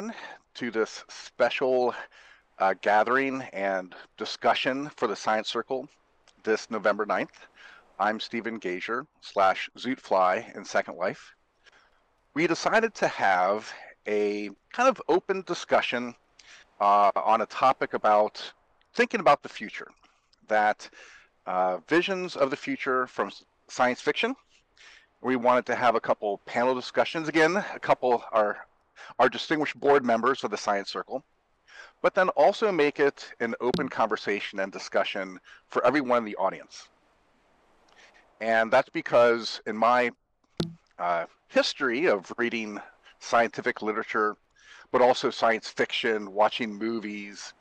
everyone, to this special uh, gathering and discussion for the Science Circle this November 9th. I'm Stephen Gager slash Zootfly in Second Life. We decided to have a kind of open discussion uh, on a topic about thinking about the future, that uh, visions of the future from science fiction. We wanted to have a couple panel discussions again, a couple are our distinguished board members of the Science Circle, but then also make it an open conversation and discussion for everyone in the audience. And that's because in my uh, history of reading scientific literature, but also science fiction, watching movies,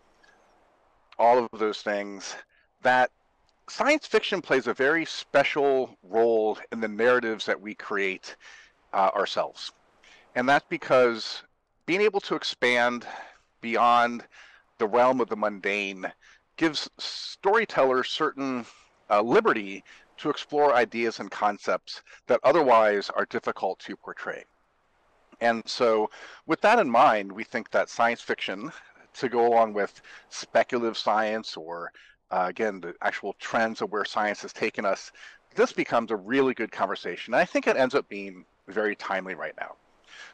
all of those things, that science fiction plays a very special role in the narratives that we create uh, ourselves. And that's because being able to expand beyond the realm of the mundane gives storytellers certain uh, liberty to explore ideas and concepts that otherwise are difficult to portray. And so, with that in mind, we think that science fiction, to go along with speculative science or, uh, again, the actual trends of where science has taken us, this becomes a really good conversation. And I think it ends up being very timely right now.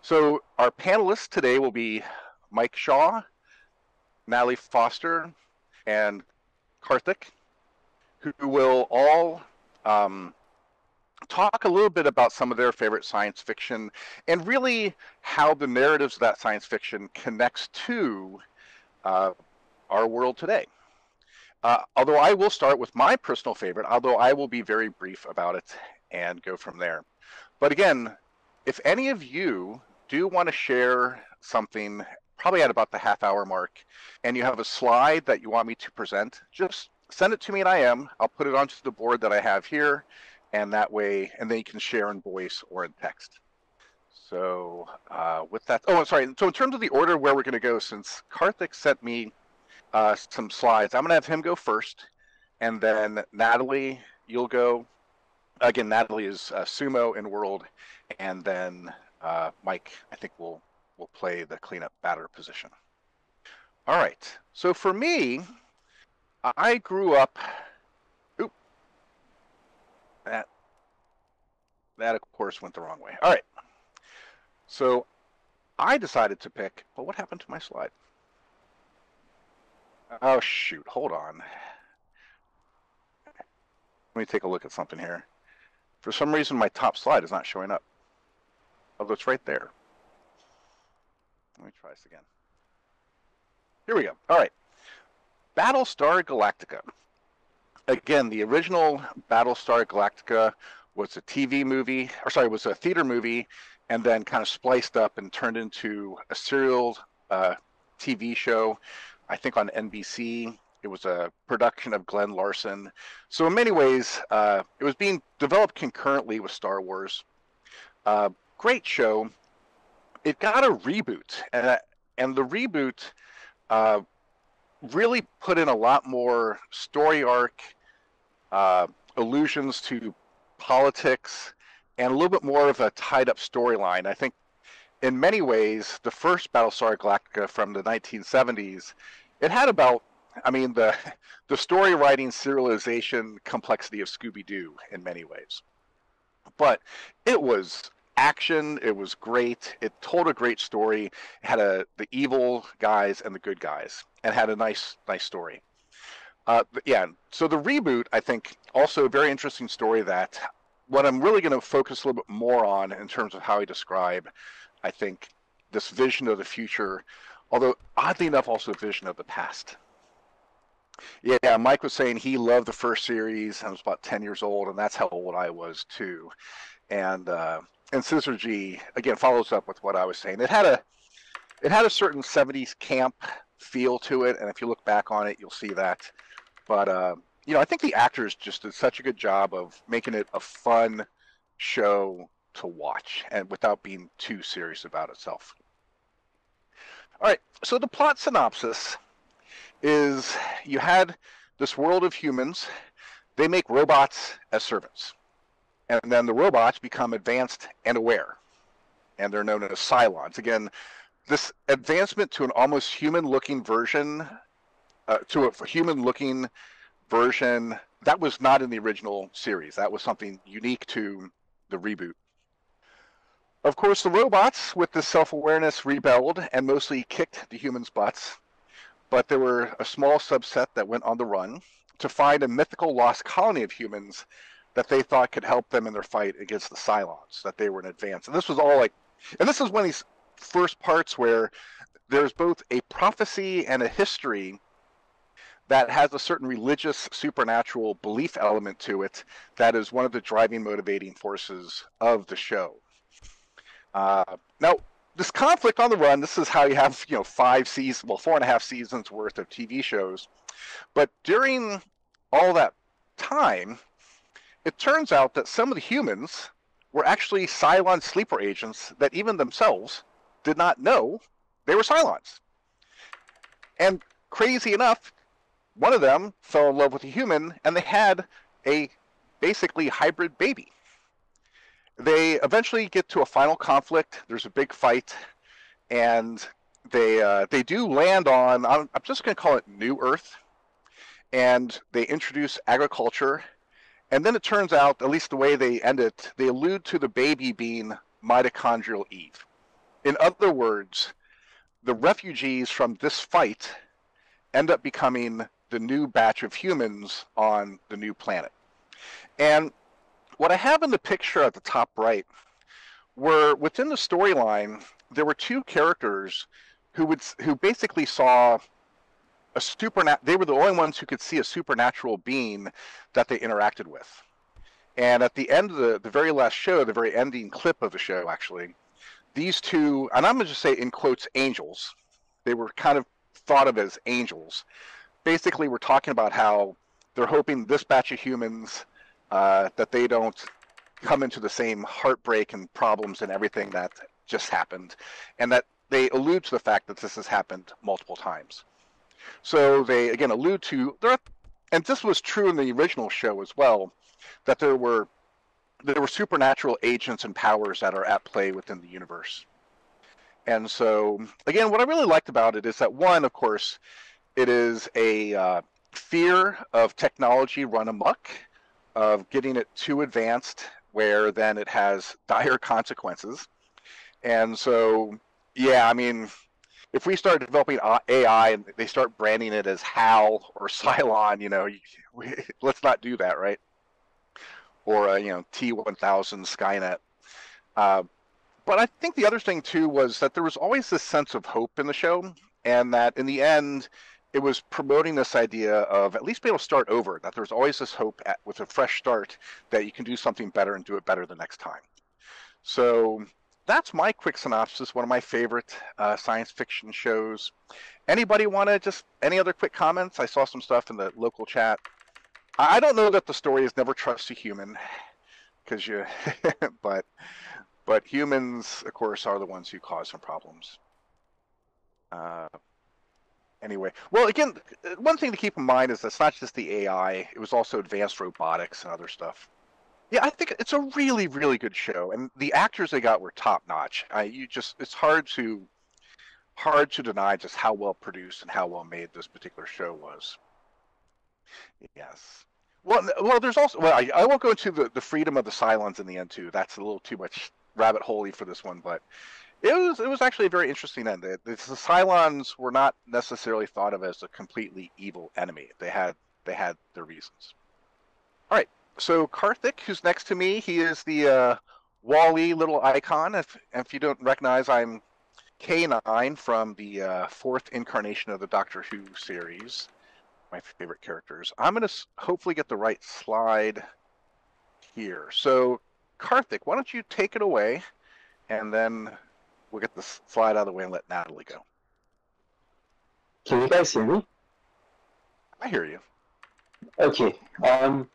So, our panelists today will be Mike Shaw, Natalie Foster, and Karthik, who will all um, talk a little bit about some of their favorite science fiction and really how the narratives of that science fiction connects to uh, our world today. Uh, although I will start with my personal favorite, although I will be very brief about it and go from there. But again, if any of you do want to share something, probably at about the half hour mark, and you have a slide that you want me to present, just send it to me and IM. I'll put it onto the board that I have here, and that way, and then you can share in voice or in text. So uh, with that, oh, I'm sorry. So in terms of the order where we're going to go, since Karthik sent me uh, some slides, I'm going to have him go first, and then Natalie, you'll go. Again, Natalie is uh, sumo in world, and then uh, Mike, I think will will play the cleanup batter position. All right. So for me, I grew up. Oop. That. That of course went the wrong way. All right. So, I decided to pick. Well, what happened to my slide? Oh shoot! Hold on. Let me take a look at something here. For some reason, my top slide is not showing up. Although it's right there. Let me try this again. Here we go. All right. Battlestar Galactica. Again, the original Battlestar Galactica was a TV movie, or sorry, was a theater movie, and then kind of spliced up and turned into a serial uh, TV show. I think on NBC. It was a production of Glen Larson. So in many ways, uh, it was being developed concurrently with Star Wars. Uh, great show. It got a reboot, and and the reboot uh, really put in a lot more story arc, uh, allusions to politics, and a little bit more of a tied up storyline. I think in many ways, the first Battlestar Galactica from the 1970s, it had about, I mean, the the story writing serialization complexity of Scooby Doo in many ways. But it was action. It was great. It told a great story. It had a the evil guys and the good guys, and had a nice nice story. Uh, yeah. So the reboot, I think, also a very interesting story. That what I'm really going to focus a little bit more on in terms of how I describe, I think, this vision of the future, although oddly enough, also a vision of the past. Yeah, Mike was saying he loved the first series and was about 10 years old, and that's how old I was too. And uh, and G again follows up with what I was saying. It had a it had a certain 70s camp feel to it, and if you look back on it, you'll see that. But uh, you know, I think the actors just did such a good job of making it a fun show to watch, and without being too serious about itself. All right, so the plot synopsis is you had this world of humans. They make robots as servants and then the robots become advanced and aware, and they're known as Cylons. Again, this advancement to an almost human-looking version, uh, to a human-looking version that was not in the original series. That was something unique to the reboot. Of course, the robots with the self-awareness rebelled and mostly kicked the humans' butts, but there were a small subset that went on the run to find a mythical lost colony of humans that they thought could help them in their fight against the Cylons, that they were in advance. And this was all like, and this is one of these first parts where there's both a prophecy and a history that has a certain religious supernatural belief element to it that is one of the driving motivating forces of the show uh, now this conflict on the run this is how you have you know five seasons well four and a half seasons worth of tv shows but during all that time it turns out that some of the humans were actually cylon sleeper agents that even themselves did not know they were cylons and crazy enough one of them fell in love with a human and they had a basically hybrid baby. They eventually get to a final conflict. There's a big fight, and they uh, they do land on. I'm, I'm just going to call it New Earth, and they introduce agriculture, and then it turns out, at least the way they end it, they allude to the baby being mitochondrial Eve. In other words, the refugees from this fight end up becoming the new batch of humans on the new planet. And what I have in the picture at the top right were within the storyline, there were two characters who would who basically saw a supernat they were the only ones who could see a supernatural being that they interacted with. And at the end of the, the very last show, the very ending clip of the show actually, these two and I'm gonna just say in quotes angels, they were kind of thought of as angels basically we're talking about how they're hoping this batch of humans uh, that they don't come into the same heartbreak and problems and everything that just happened, and that they allude to the fact that this has happened multiple times. So they again allude to there, and this was true in the original show as well, that there were there were supernatural agents and powers that are at play within the universe. And so, again, what I really liked about it is that one, of course, it is a uh, fear of technology run amok, of getting it too advanced, where then it has dire consequences. And so, yeah, I mean, if we start developing AI and they start branding it as HAL or Cylon, you know, we, let's not do that, right? Or, uh, you know, T1000 Skynet. Uh, but I think the other thing, too, was that there was always this sense of hope in the show, and that in the end, it was promoting this idea of at least be able to start over, that there's always this hope at, with a fresh start that you can do something better and do it better the next time. So that's my quick synopsis, one of my favorite uh, science fiction shows. Anybody want to just, any other quick comments? I saw some stuff in the local chat. I don't know that the story is never trust a human, because you, but, but humans, of course, are the ones who cause some problems. Uh, anyway. Well, again, uh, one thing to keep in mind is it's not just the AI; it was also advanced robotics and other stuff. Yeah, I think it's a really, really good show, and the actors they got were top notch. You just, it's hard to, hard to deny just how well produced and how well made this particular show was. Yes. Well, well, there's also well, I, I won't go into the, the freedom of the Cylons in the end too. That's a little too much rabbit holey for this one, but it was it was actually a very interesting end. The, the Cylons were not necessarily thought of as a completely evil enemy. They had they had their reasons. All right, so Karthik, who's next to me, he is the uh, WALL-E little icon. If if you don't recognize, I'm K9 from the uh, fourth incarnation of the Doctor Who series. My favorite characters. I'm gonna hopefully get the right slide here. So, Karthik, why don't you take it away, and then we'll get the slide out of the way and let Natalie go. Can you guys hear me? I hear you. Okay. Um,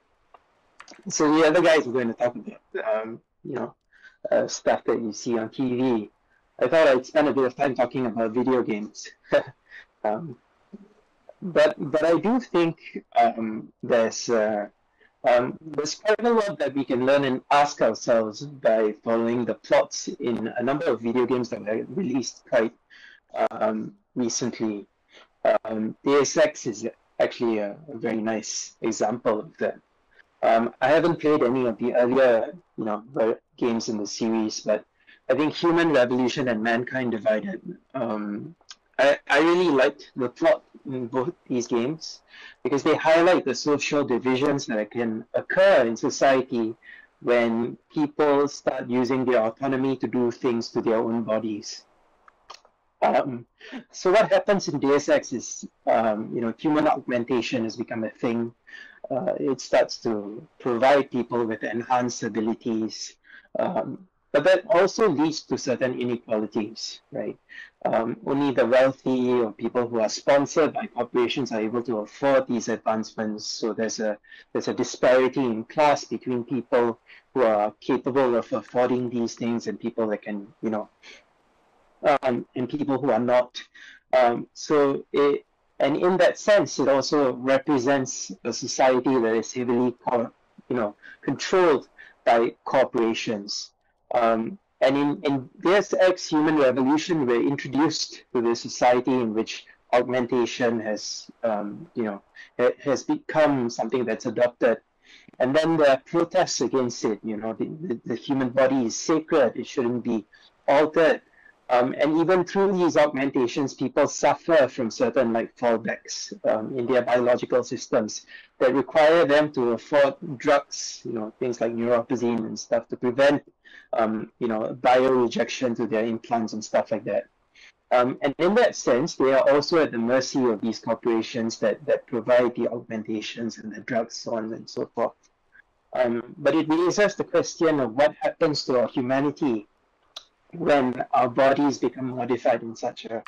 so the other guys are going to talk about, um, you know, uh, stuff that you see on TV. I thought I'd spend a bit of time talking about video games. um, but but I do think um, there's uh, Um, there's quite a lot that we can learn and ask ourselves by following the plots in a number of video games that were released quite um, recently. Um, Deus Ex is actually a, a, very nice example of that. Um, I haven't played any of the earlier, you know, games in the series, but I think Human Revolution and Mankind Divided um, I, I really liked the plot in both these games because they highlight the social divisions that can occur in society when people start using their autonomy to do things to their own bodies. Um, so what happens in Deus Ex is, um, you know, human augmentation has become a thing. Uh, it starts to provide people with enhanced abilities. Um, but that also leads to certain inequalities, right? Um, only the wealthy or people who are sponsored by corporations are able to afford these advancements. So there's a there's a disparity in class between people who are capable of affording these things and people that can, you know, um, and people who are not. Um, so it and in that sense, it also represents a society that is heavily, you know, controlled by corporations. Um, and in, in Deus Ex Human Revolution, we're introduced to the society in which augmentation has, um, you know, has become something that's adopted. And then there are protests against it. You know, the, the, the human body is sacred; it shouldn't be altered. Um, and even through these augmentations, people suffer from certain like fallbacks um, in their biological systems that require them to afford drugs, you know, things like neuropozyne and stuff to prevent um, you know, bio rejection to their implants and stuff like that. Um, and in that sense, they are also at the mercy of these corporations that, that provide the augmentations and the drugs, so on and so forth. Um, but it raises the question of what happens to our humanity when our bodies become modified in such a,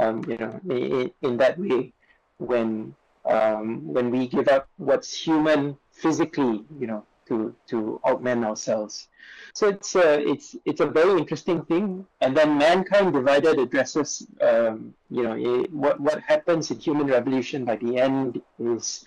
um, you know, in, in that way, when um, when we give up what's human physically, you know, to to augment ourselves. So it's a it's it's a very interesting thing. And then mankind divided addresses um, you know it, what what happens in human revolution by the end is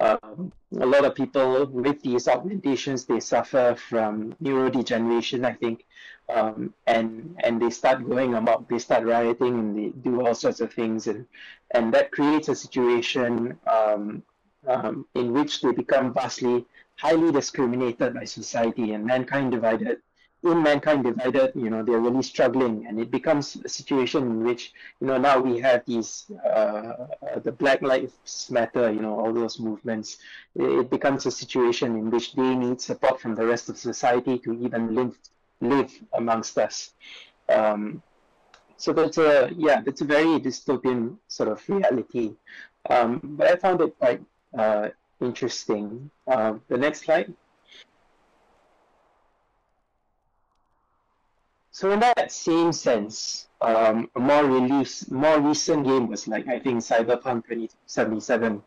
um, a lot of people with these augmentations they suffer from neurodegeneration, I think, um, and and they start going amok, they start rioting, and they do all sorts of things, and and that creates a situation um, um in which they become vastly highly discriminated by society and mankind divided in mankind divided you know they're really struggling and it becomes a situation in which you know now we have these uh, the black lives matter you know all those movements it becomes a situation in which they need support from the rest of society to even live live amongst us um, so that's a yeah that's a very dystopian sort of reality um, but i found it quite uh, interesting. Uh, the next slide. So in that same sense, um, a more release, more recent game was like I think Cyberpunk 2077.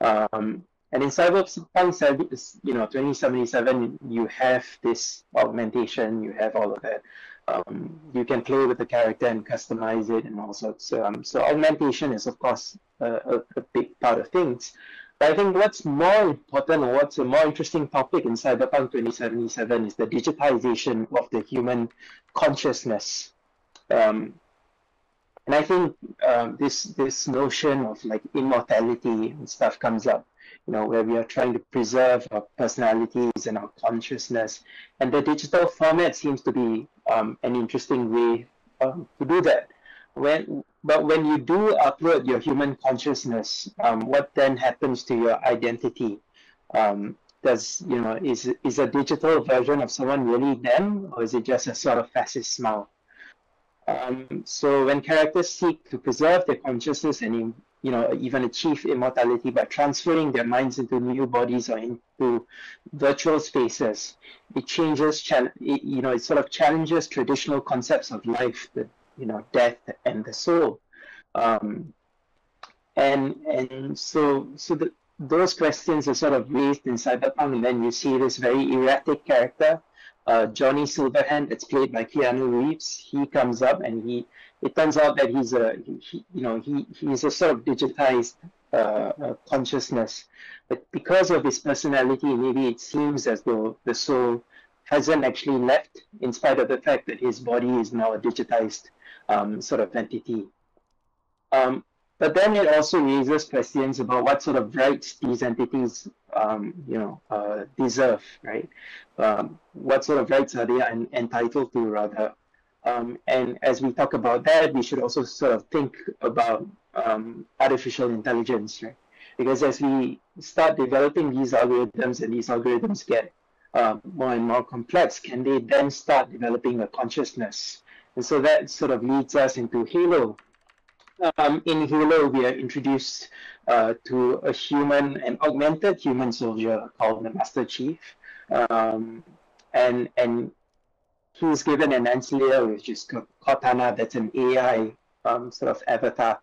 Um, and in Cyberpunk, you know, 2077, you have this augmentation, you have all of that. Um, you can play with the character and customize it and all sorts. Um, so augmentation is of course a, a, a big part of things. I think what's more important or what's a more interesting topic in Cyberpunk 2077 is the digitization of the human consciousness. Um, and I think um, this this notion of like immortality and stuff comes up, you know, where we are trying to preserve our personalities and our consciousness, and the digital format seems to be um, an interesting way um, to do that. When but when you do upload your human consciousness, um, what then happens to your identity? Um, does you know is is a digital version of someone really them, or is it just a sort of fascist smile? Um, so when characters seek to preserve their consciousness and you know even achieve immortality by transferring their minds into new bodies or into virtual spaces, it changes. It, you know, it sort of challenges traditional concepts of life, you know death and the soul um, and and so so the, those questions are sort of raised in cyberpunk and then you see this very erratic character uh, johnny silverhand that's played by keanu reeves he comes up and he it turns out that he's a he, you know he he's a sort of digitized uh, a consciousness. But because of his personality, maybe it seems as though the soul hasn't actually left, in spite of the fact that his body is now a digitized um, sort of entity. Um, but then it also raises questions about what sort of rights these entities, um, you know, uh, deserve, right? Um, what sort of rights are they entitled to, rather? Um, and as we talk about that, we should also sort of think about um, artificial intelligence, right? Because as we start developing these algorithms and these algorithms get uh, more and more complex, can they then start developing a consciousness? And so that sort of leads us into Halo, um, in Halo, we are introduced uh, to a human, an augmented human soldier called the Master Chief, um, and and he's given an ancillary, which is Cortana. That's an AI um, sort of avatar.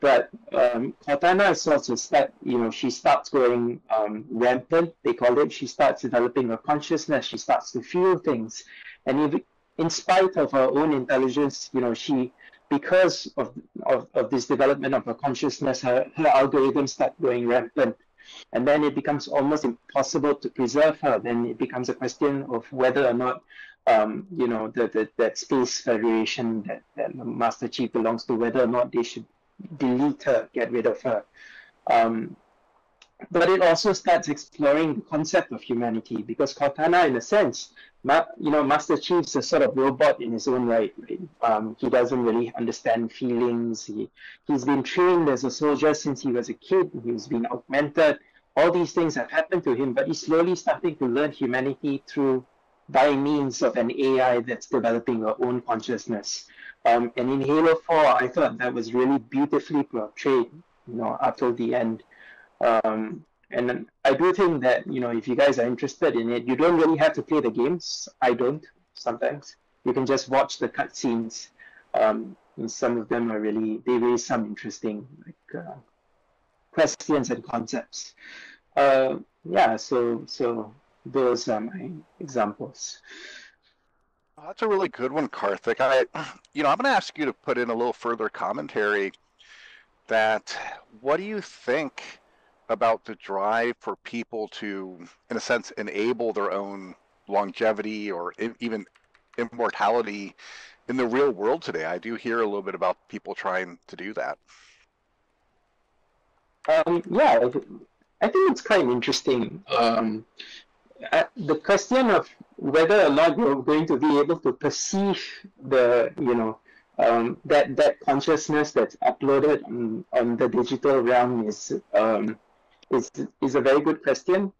But um, Cortana sort of start, you know, she starts going um, rampant. They call it. She starts developing a consciousness. She starts to feel things, and if, in spite of her own intelligence, you know, she because of, of, of this development of her consciousness, her, her algorithms start going rampant. And then it becomes almost impossible to preserve her. Then it becomes a question of whether or not, um, you know, the, the, that space federation that, that Master Chief belongs to, whether or not they should delete her, get rid of her. Um, but it also starts exploring the concept of humanity because Cortana, in a sense, You know, Master Chief's a sort of robot in his own right. right? Um, he doesn't really understand feelings. He he's been trained as a soldier since he was a kid. He's been augmented. All these things have happened to him, but he's slowly starting to learn humanity through by means of an AI that's developing her own consciousness. Um, and in Halo 4, I thought that was really beautifully portrayed, you know, up till the end. Um, and I do think that you know if you guys are interested in it, you don't really have to play the games. I don't sometimes. You can just watch the cutscenes. Um, and some of them are really they raise some interesting like uh, questions and concepts. Uh, yeah, so so those are my examples. that's a really good one, Karthik. I, you know, I'm going to ask you to put in a little further commentary. That what do you think? About the drive for people to, in a sense, enable their own longevity or even immortality in the real world today. I do hear a little bit about people trying to do that. Um, yeah, I think it's quite interesting. Um, uh, the question of whether or not you're going to be able to perceive the, you know, um, that that consciousness that's uploaded on, on the digital realm is um, is is a very good question.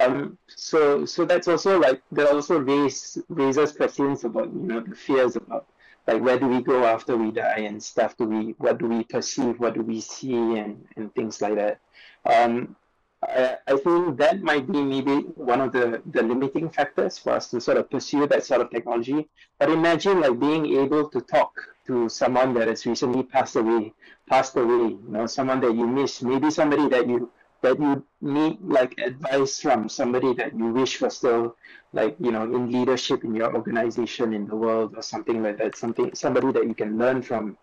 Um, so so that's also like that also raise raises questions about you know the fears about like where do we go after we die and stuff. Do we what do we perceive? What do we see and and things like that. Um, I, I think that might be maybe one of the, the limiting factors for us to sort of pursue that sort of technology. But imagine like being able to talk to someone that has recently passed away, passed away, you know, someone that you miss, maybe somebody that you that you need like advice from somebody that you wish was still like you know in leadership in your organization in the world or something like that. Something somebody that you can learn from.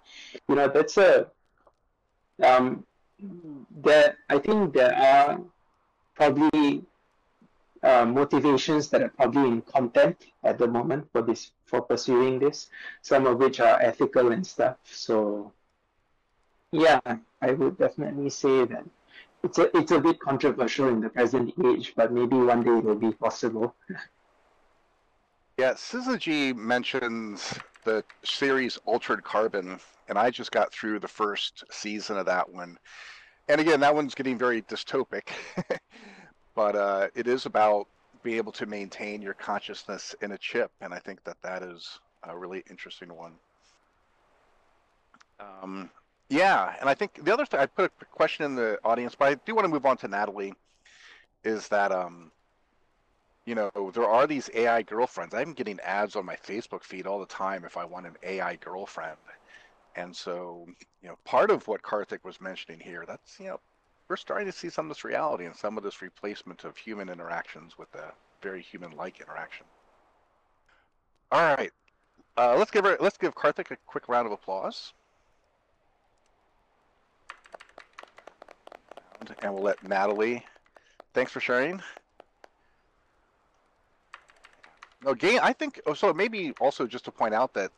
You know that's a um there i think there are probably uh, motivations that are probably in content at the moment for this for pursuing this some of which are ethical and stuff. So yeah i would definitely say that it's a it's a bit controversial in the present age, but maybe one day it will be possible. Yeah, Syzygy mentions the series Altered Carbon, and I just got through the first season of that one. And again, that one's getting very dystopic, but uh, it is about being able to maintain your consciousness in a chip, and I think that that is a really interesting one. Um, yeah, and I think the other thing I put a question in the audience, but I do want to move on to Natalie. Is that um, you know, there are these AI girlfriends. I'm getting ads on my Facebook feed all the time if I want an AI girlfriend, and so you know, part of what Karthik was mentioning here, that's you know, we're starting to see some of this reality and some of this replacement of human interactions with a very human-like interaction. All right, uh, let's give her, let's give Karthik a quick round of applause. And we'll let Natalie. Thanks for sharing. No game. I think. Oh, so maybe also just to point out that,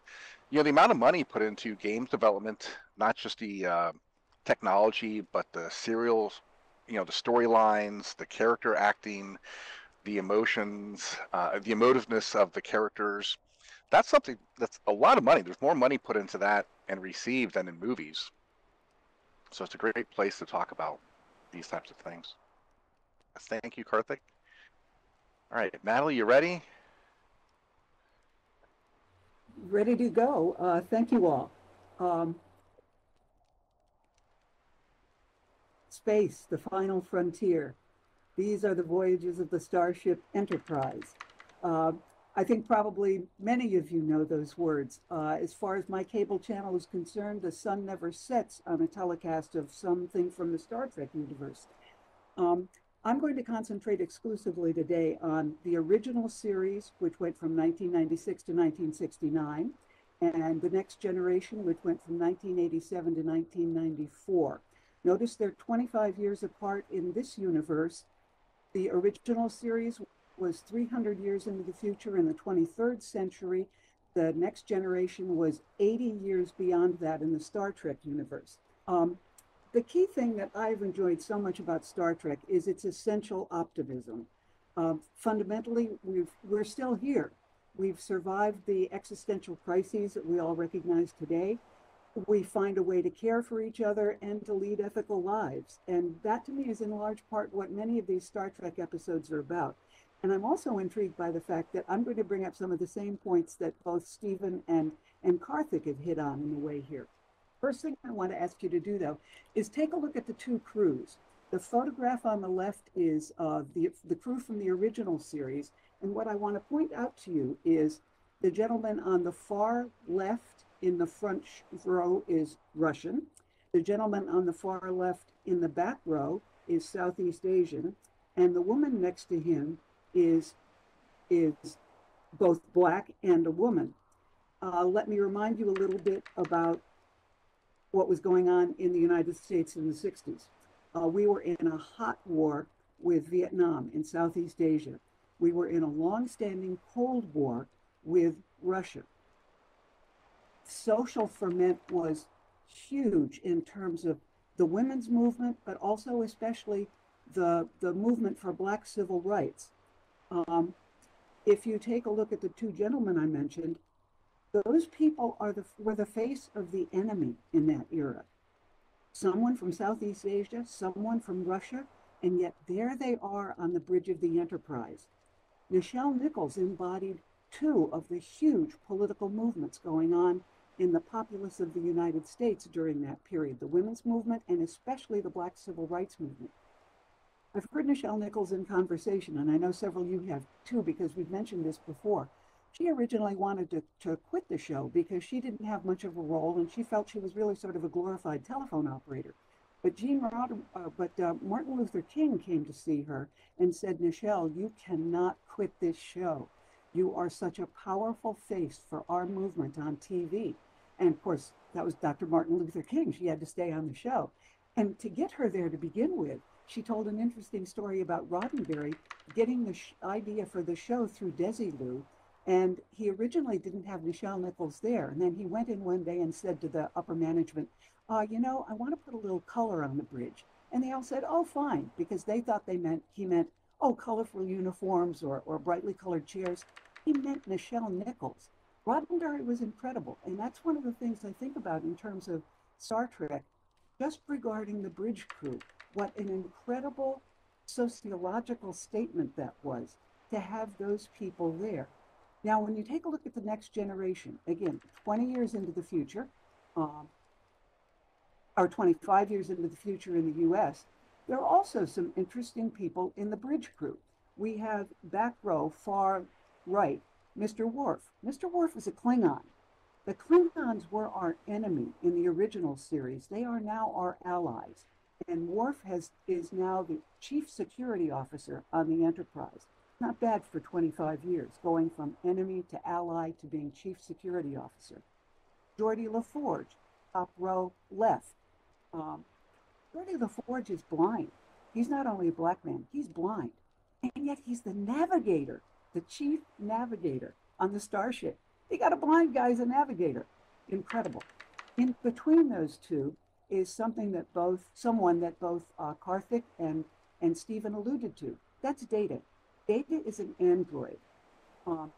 you know, the amount of money put into games development, not just the uh, technology, but the serials, you know, the storylines, the character acting, the emotions, uh, the emotiveness of the characters. That's something that's a lot of money. There's more money put into that and received than in movies. So it's a great place to talk about these types of things. Thank you, Karthik. All right, Natalie, you ready? Ready to go. Uh, thank you all. Um, space, the final frontier. These are the voyages of the Starship Enterprise. Uh, I think probably many of you know those words. Uh, as far as my cable channel is concerned, the sun never sets on a telecast of something from the Star Trek universe. Um, I'm going to concentrate exclusively today on the original series, which went from 1996 to 1969, and the next generation, which went from 1987 to 1994. Notice they're 25 years apart in this universe. The original series was 300 years into the future in the 23rd century. The next generation was 80 years beyond that in the Star Trek universe. Um, the key thing that I've enjoyed so much about Star Trek is its essential optimism. Uh, fundamentally, we've, we're still here. We've survived the existential crises that we all recognize today. We find a way to care for each other and to lead ethical lives. And that to me is in large part what many of these Star Trek episodes are about. And I'm also intrigued by the fact that I'm going to bring up some of the same points that both Stephen and, and Karthik have hit on in the way here. First thing I want to ask you to do, though, is take a look at the two crews. The photograph on the left is uh, the, the crew from the original series. And what I want to point out to you is the gentleman on the far left in the front row is Russian. The gentleman on the far left in the back row is Southeast Asian. And the woman next to him is, is both black and a woman. Uh, let me remind you a little bit about what was going on in the United States in the 60s. Uh, we were in a hot war with Vietnam in Southeast Asia. We were in a long-standing Cold War with Russia. Social ferment was huge in terms of the women's movement, but also especially the, the movement for Black civil rights. Um, if you take a look at the two gentlemen I mentioned, those people are the were the face of the enemy in that era. Someone from Southeast Asia, someone from Russia, and yet there they are on the bridge of the Enterprise. Nichelle Nichols embodied two of the huge political movements going on in the populace of the United States during that period, the women's movement and especially the Black Civil Rights Movement. I've heard Nichelle Nichols in conversation, and I know several of you have too, because we've mentioned this before. She originally wanted to, to quit the show because she didn't have much of a role and she felt she was really sort of a glorified telephone operator. But Gene Rod, uh, but uh, Martin Luther King came to see her and said, Nichelle, you cannot quit this show. You are such a powerful face for our movement on TV. And of course, that was Dr. Martin Luther King. She had to stay on the show. And to get her there to begin with, she told an interesting story about Roddenberry getting the idea for the show through Desi Desilu. And he originally didn't have Nichelle Nichols there. And then he went in one day and said to the upper management, uh, you know, I want to put a little color on the bridge. And they all said, oh, fine, because they thought they meant, he meant, oh, colorful uniforms or, or brightly colored chairs. He meant Nichelle Nichols. Roddenberry was incredible. And that's one of the things I think about in terms of Star Trek, just regarding the bridge crew what an incredible sociological statement that was to have those people there. Now, when you take a look at the next generation, again, 20 years into the future, um, or 25 years into the future in the US, there are also some interesting people in the bridge group. We have back row, far right, Mr. Worf. Mr. Worf is a Klingon. The Klingons were our enemy in the original series. They are now our allies and Worf has is now the chief security officer on the Enterprise. Not bad for 25 years, going from enemy to ally to being chief security officer. Geordi LaForge, top row left. Um, Geordi LaForge is blind. He's not only a black man, he's blind. And yet he's the navigator, the chief navigator on the starship. They got a blind guy as a navigator. Incredible. In between those two is something that both, someone that both uh, Karthik and, and Stephen alluded to. That's Data. Data is an android. Um,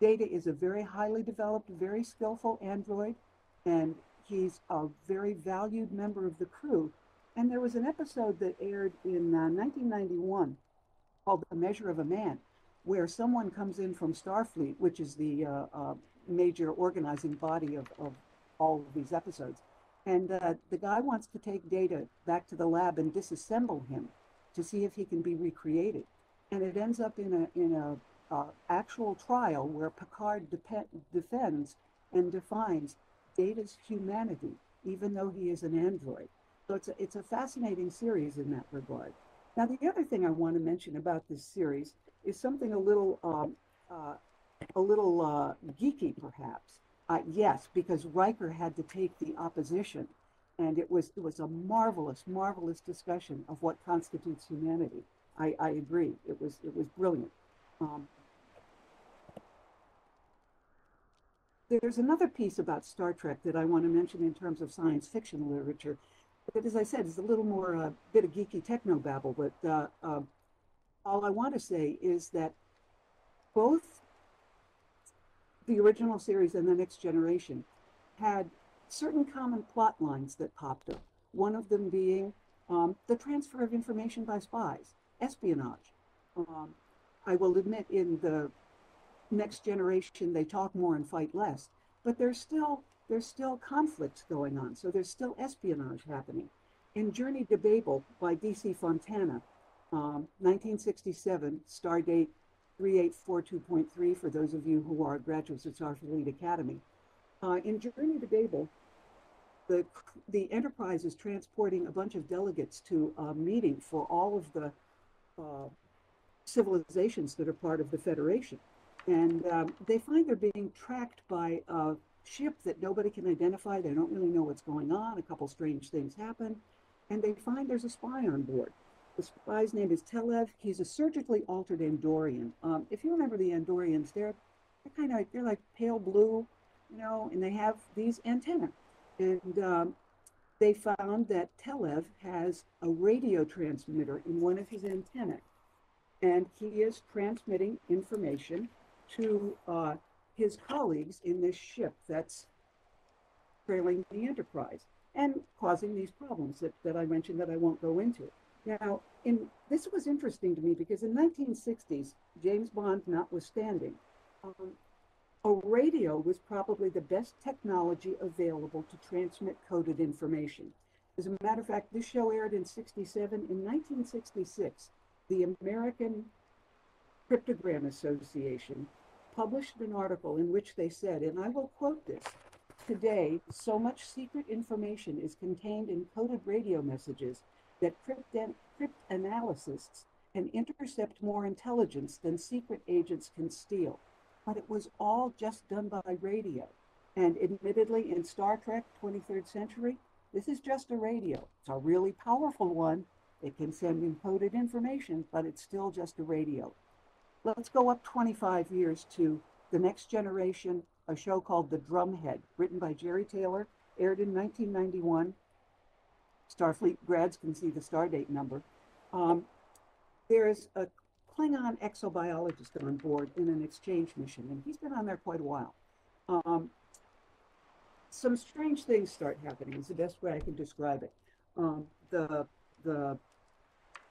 Data is a very highly developed, very skillful android, and he's a very valued member of the crew. And there was an episode that aired in uh, 1991 called The Measure of a Man, where someone comes in from Starfleet, which is the uh, uh, major organizing body of, of all of these episodes. And uh, the guy wants to take data back to the lab and disassemble him to see if he can be recreated. And it ends up in a, in a uh, actual trial where Picard defends and defines Data's humanity, even though he is an android. So it's a, it's a fascinating series in that regard. Now, the other thing I want to mention about this series is something a little um, uh, a little uh, geeky, perhaps. Uh, yes, because Riker had to take the opposition, and it was it was a marvelous, marvelous discussion of what constitutes humanity. I, I agree. It was it was brilliant. Um, there's another piece about Star Trek that I want to mention in terms of science fiction literature. But as I said, it's a little more a uh, bit of geeky techno babble. But uh, uh, all I want to say is that both the original series and the next generation had certain common plot lines that popped up. One of them being um, the transfer of information by spies, espionage. Um, I will admit, in the next generation they talk more and fight less but there's still there's still conflicts going on so there's still espionage happening in journey to babel by dc fontana um, 1967 star date 3842.3 for those of you who are graduates of starfleet academy uh, in journey to babel the, the enterprise is transporting a bunch of delegates to a meeting for all of the uh, civilizations that are part of the federation and um, they find they're being tracked by a ship that nobody can identify. They don't really know what's going on. A couple strange things happen. And they find there's a spy on board. The spy's name is Thelev. He's a surgically altered Andorian. Um, if you remember the Andorians, they're, they're kind of they're like pale blue, you know, and they have these antennae. And um, they found that Thelev has a radio transmitter in one of his antennae, and he is transmitting information to uh, his colleagues in this ship that's trailing the Enterprise and causing these problems that, that I mentioned that I won't go into. Now, in this was interesting to me because in 1960s, James Bond notwithstanding, um, a radio was probably the best technology available to transmit coded information. As a matter of fact, this show aired in 67. In 1966, the American Cryptogram Association published an article in which they said, and I will quote this Today, so much secret information is contained in coded radio messages that cryptanalysts can intercept more intelligence than secret agents can steal. But it was all just done by radio. And admittedly, in Star Trek 23rd Century, this is just a radio. It's a really powerful one. It can send encoded information, but it's still just a radio. Let's go up 25 years to The Next Generation, a show called The Drumhead, written by Jeri Taylor, aired in 1991. Starfleet grads can see the stardate number. Um, there's a Klingon exobiologist on board in an exchange mission, and he's been on there quite a while. Um, some strange things start happening, is the best way I can describe it. Um, the, the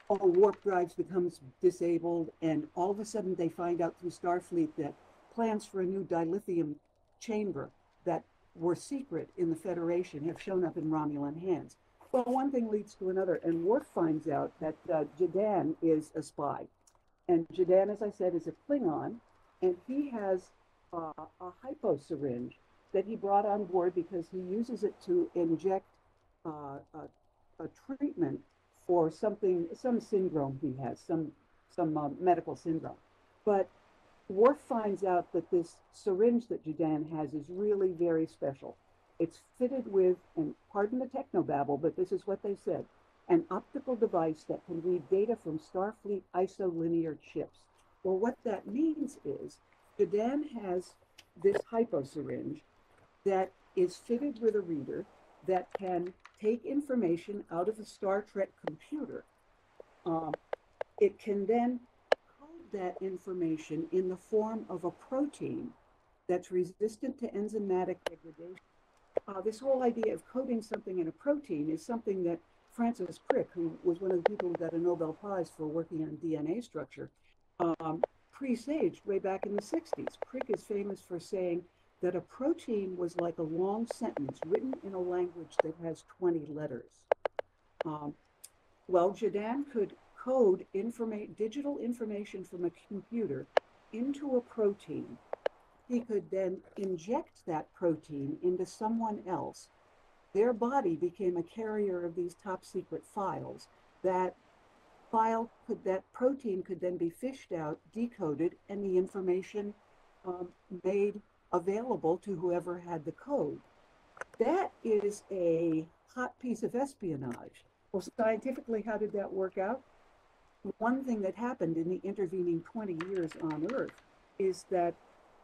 all warp drives becomes disabled, and all of a sudden they find out through Starfleet that plans for a new dilithium chamber that were secret in the Federation have shown up in Romulan hands. Well, one thing leads to another, and Worf finds out that uh, J'Ddan is a spy. And J'Ddan, as I said, is a Klingon, and he has uh, a hypo syringe that he brought on board because he uses it to inject uh, a, a treatment for something, some syndrome he has, some some uh, medical syndrome. But Worf finds out that this syringe that J'Ddan has is really very special. It's fitted with, and pardon the technobabble, but this is what they said. an optical device that can read data from Starfleet isolinear chips. Well, what that means is J'Ddan has this hyposyringe that is fitted with a reader that can take information out of the Star Trek computer. Um, it can then code that information in the form of a protein that's resistant to enzymatic degradation. Uh, this whole idea of coding something in a protein is something that Francis Crick, who was one of the people who got a Nobel Prize for working on DNA structure, um, presaged way back in the 60s. Crick is famous for saying that a protein was like a long sentence written in a language that has 20 letters. Um, well, J'Ddan could code informa- digital information from a computer into a protein. He could then inject that protein into someone else. Their body became a carrier of these top secret files. That file could, that protein could then be fished out, decoded, and the information um, made available to whoever had the code. That is a hot piece of espionage. Well, scientifically, how did that work out? One thing that happened in the intervening 20 years on Earth is that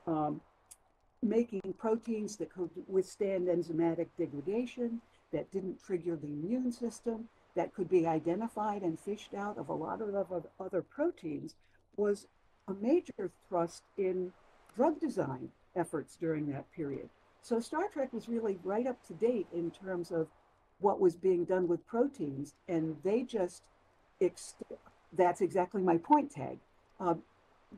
um, making proteins that could withstand enzymatic degradation, that didn't trigger the immune system, that could be identified and fished out of a lot of other proteins was a major thrust in drug design efforts during that period. So Star Trek was really right up to date in terms of what was being done with proteins, and they just that's exactly my point tag. Um,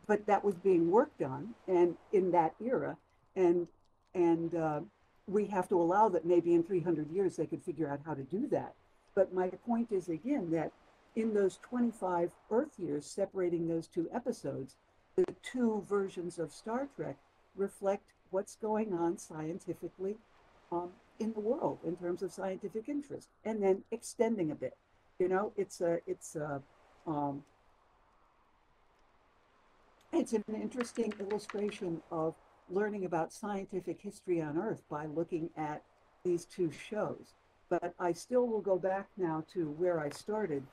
but that was being worked on, and in that era, and and uh, we have to allow that maybe in 300 years they could figure out how to do that. But my point is again that in those 25 Earth years separating those two episodes, the two versions of Star Trek reflect what's going on scientifically um, in the world in terms of scientific interest, and then extending a bit. You know, it's a it's a um, it's an interesting illustration of learning about scientific history on Earth by looking at these two shows. But I still will go back now to where I started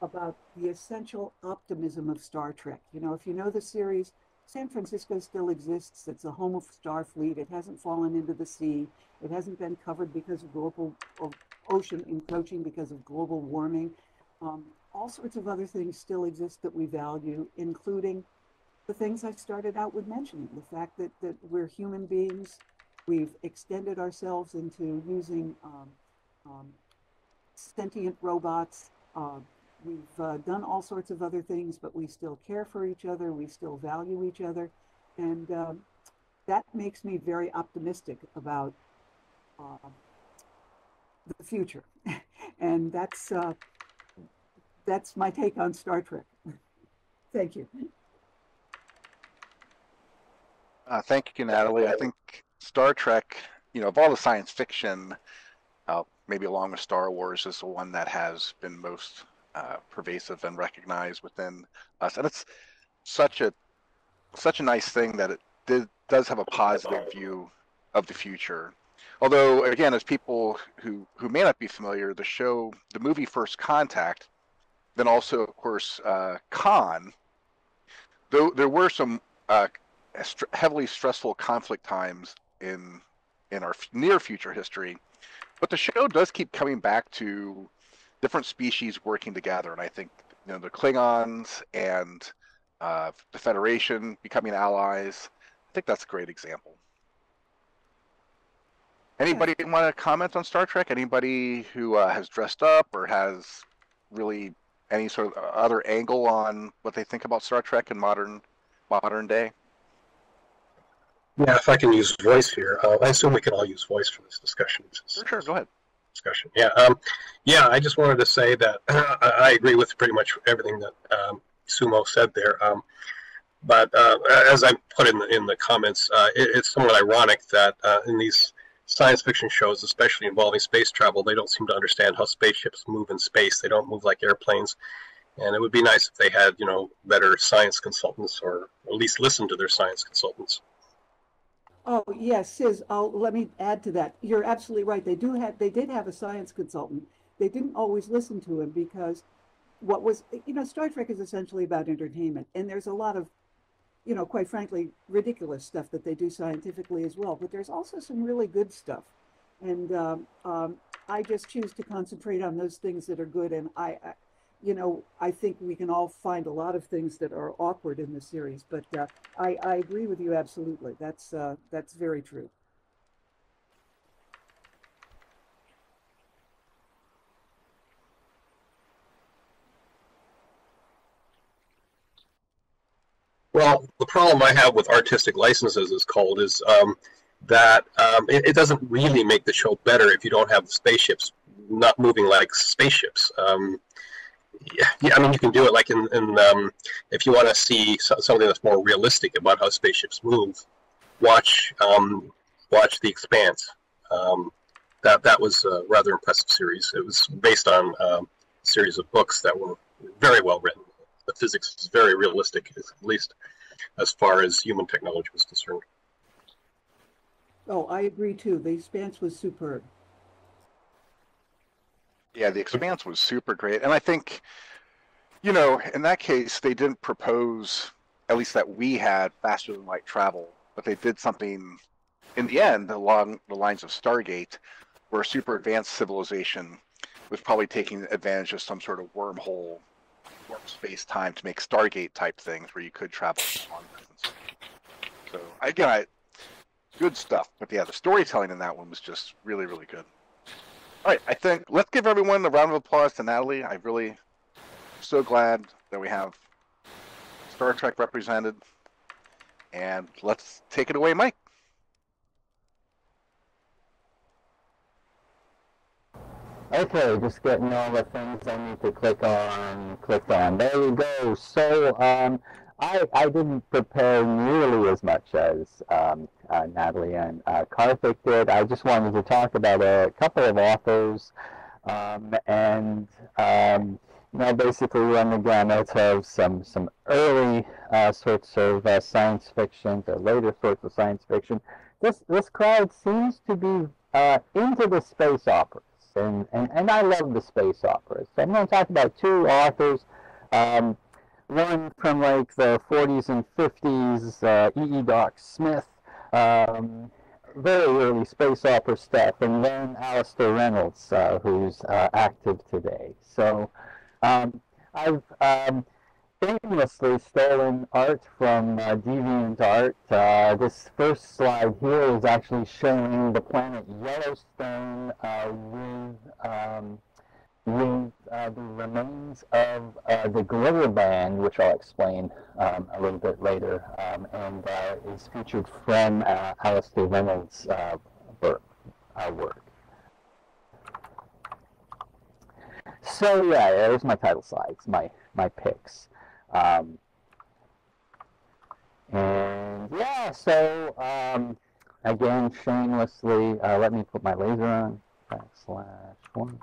about the essential optimism of Star Trek. You know, if you know the series, San Francisco still exists. It's the home of Starfleet. It hasn't fallen into the sea. It hasn't been covered because of global of ocean encroaching because of global warming. Um, all sorts of other things still exist that we value, including the things I started out with mentioning the fact that, that we're human beings. We've extended ourselves into using um, um, sentient robots. Uh, we've uh, done all sorts of other things, but we still care for each other. We still value each other. And um, that makes me very optimistic about uh, the future. and that's, uh, that's my take on Star Trek. Thank you. Uh, thank you, Natalie. I think Star Trek, you know, of all the science fiction, uh, maybe along with Star Wars, is the one that has been most uh, pervasive and recognized within us, and it's such a such a nice thing that it did, does have a positive view of the future. Although, again, as people who who may not be familiar, the show, the movie First Contact, then also, of course, uh, Khan. Though there were some uh, heavily stressful conflict times in in our near future history, but the show does keep coming back to different species working together, and I think you know the Klingons and uh, the Federation becoming allies. I think that's a great example. Anybody yeah. want to comment on Star Trek? Anybody who uh, has dressed up or has really any sort of other angle on what they think about Star Trek in modern modern day? Yeah, if I can use voice here, uh, I assume we can all use voice for this discussion. Sure, sure, go ahead. Discussion. Yeah, um, yeah. I just wanted to say that uh, I agree with pretty much everything that um, Sumo said there. Um, but uh, as I put in the, in the comments, uh, it, it's somewhat ironic that uh, in these science fiction shows, especially involving space travel, they don't seem to understand how spaceships move in space. They don't move like airplanes. And it would be nice if they had, you know, better science consultants, or at least listen to their science consultants. Oh, yes, Sis, I'll, let me add to that. You're absolutely right. They do have, they did have a science consultant. they didn't always listen to him because what was you know Star Trek is essentially about entertainment, and there's a lot of you know, quite frankly, ridiculous stuff that they do scientifically as well. But there's also some really good stuff, and um, um, I just choose to concentrate on those things that are good. And I, I, you know, I think we can all find a lot of things that are awkward in the series. But uh, I, I agree with you absolutely. That's uh, that's very true. Well, the problem I have with artistic licenses is called is um, that um, it, it, doesn't really make the show better if you don't have spaceships not moving like spaceships. Um, yeah, I mean, you can do it like in, in um, if you want to see something that's more realistic about how spaceships move, watch um, watch The Expanse. Um, that that was a rather impressive series. It was based on um, a series of books that were very well written. The physics is very realistic, at least as far as human technology was concerned. Oh, I agree too. The Expanse was superb. Yeah, The Expanse was super great. And I think, you know, in that case, they didn't propose, at least that we had, faster than light travel, but they did something in the end along the lines of Stargate, where a super advanced civilization was probably taking advantage of some sort of wormhole, warp space time to make Stargate type things where you could travel long distances. So again, I, good stuff. But yeah, the storytelling in that one was just really, really good. All right, I think let's give everyone a round of applause to Natalie. I'm really so glad that we have Star Trek represented. And let's take it away, Mike. Okay, just getting all the things I need to click on, clicked on. There we go. So, um, I, I didn't prepare nearly as much as um, uh, Natalie and uh, Karthik did. I just wanted to talk about a couple of authors um, and um, you know, basically run the gamut of some, some early uh, sorts of uh, science fiction to later sorts of science fiction. This, this crowd seems to be uh, into the space operas, and, and, and I love the space operas. So I'm going to talk about two authors. Um, one from like the 40s and 50s, uh, E. Doc Smith, um, very early space opera stuff, and then Alastair Reynolds, uh, who's uh, active today. So um, I've um, famously stolen art from uh, DeviantArt. Uh, this first slide here is actually showing the planet Yellowstone uh, with um, with uh, the remains of uh, the Glitter Band, which I'll explain um, a little bit later, um, and uh, is featured from uh, Alastair Reynolds' uh, work, uh, work. So yeah, there's my title slides, my my picks, um, and yeah. So um, again, shamelessly, let me put my laser on. Backslash one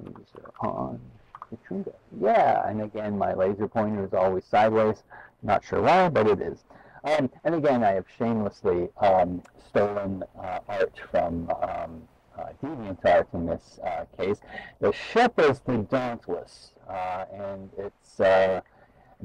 laser on Katrina. Yeah, and again, my laser pointer is always sideways. Not sure why, but it is. Um, and again, I have shamelessly um, stolen uh, art from um, uh, DeviantArt in this uh, case. The ship is the Dauntless, uh, and it's uh,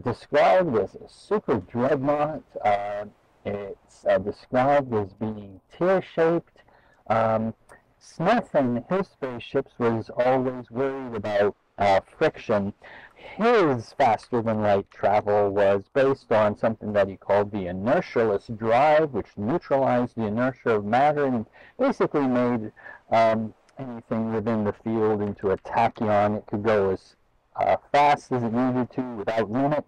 described as a super dreadnought. Uh, it's described as being tear-shaped. Um, Smith and his spaceships was always worried about uh, friction. His faster than light travel was based on something that he called the inertialess drive, which neutralized the inertia of matter and basically made um, anything within the field into a tachyon. It could go as uh, fast as it needed to without limit.